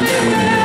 Yeah.